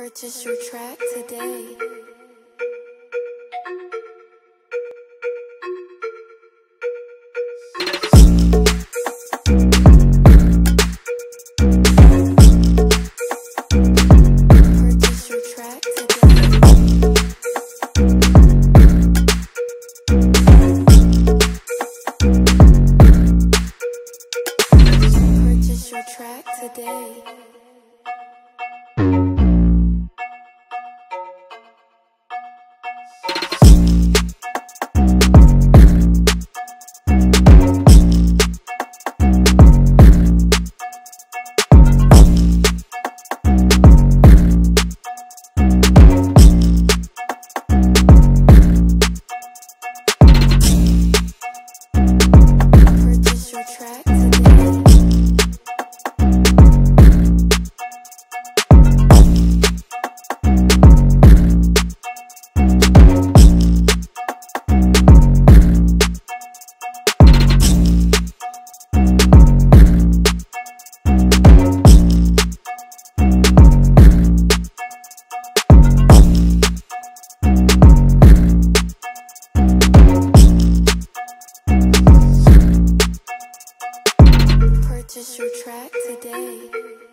Purchase your track today. Purchase your track today. track today.